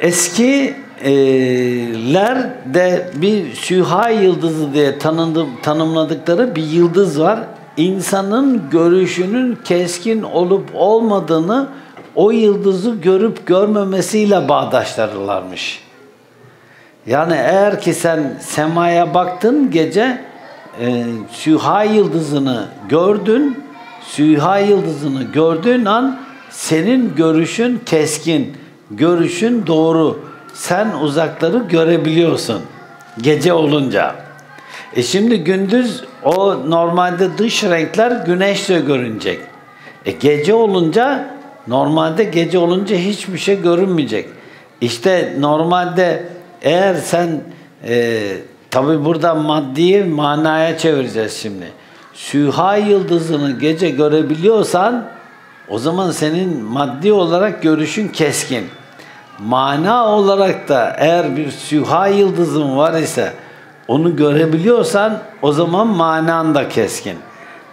Eskiler de bir süha yıldızı diye tanındı, tanımladıkları bir yıldız var. İnsanın görüşünün keskin olup olmadığını o yıldızı görüp görmemesiyle bağdaştırırlarmış. Yani eğer ki sen semaya baktın gece e, Süha yıldızını gördün, Süha yıldızını gördüğün an senin görüşün keskin, görüşün doğru. Sen uzakları görebiliyorsun gece olunca. E şimdi gündüz o normalde dış renkler güneşle görünecek. E gece olunca normalde gece olunca hiçbir şey görünmeyecek. İşte normalde eğer sen e, tabi burada maddiyi manaya çevireceğiz şimdi. Süha yıldızını gece görebiliyorsan o zaman senin maddi olarak görüşün keskin. Mana olarak da eğer bir süha yıldızın var ise onu görebiliyorsan o zaman manan da keskin.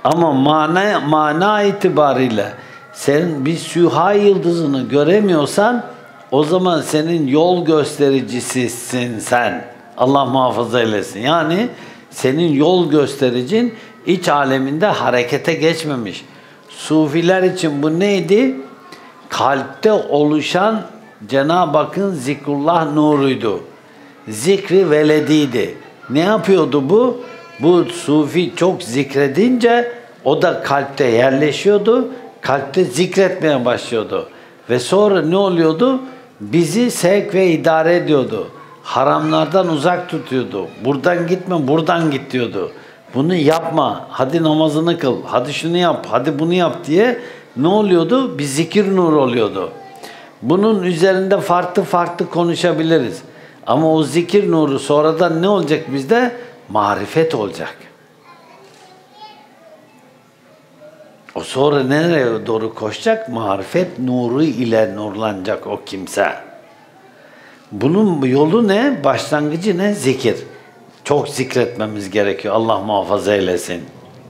Ama mana, mana itibariyle sen bir süha yıldızını göremiyorsan o zaman senin yol göstericisisin sen. Allah muhafaza eylesin. Yani senin yol göstericin iç aleminde harekete geçmemiş. Sufiler için bu neydi? Kalpte oluşan Cenab-ı Hakk'ın zikrullah nuruydu. Zikri velediydi. Ne yapıyordu bu? Bu sufi çok zikredince o da kalpte yerleşiyordu. Kalpte zikretmeye başlıyordu. Ve sonra ne oluyordu? Bizi sevk ve idare ediyordu. Haramlardan uzak tutuyordu. Buradan gitme, buradan git diyordu. Bunu yapma, hadi namazını kıl, hadi şunu yap, hadi bunu yap diye ne oluyordu? Bir zikir nuru oluyordu. Bunun üzerinde farklı farklı konuşabiliriz. Ama o zikir nuru sonradan ne olacak bizde? Marifet olacak. O sonra nereye doğru koşacak? Marifet nuru ile nurlanacak o kimse. Bunun yolu ne? Başlangıcı ne? Zikir. Çok zikretmemiz gerekiyor. Allah muhafaza eylesin.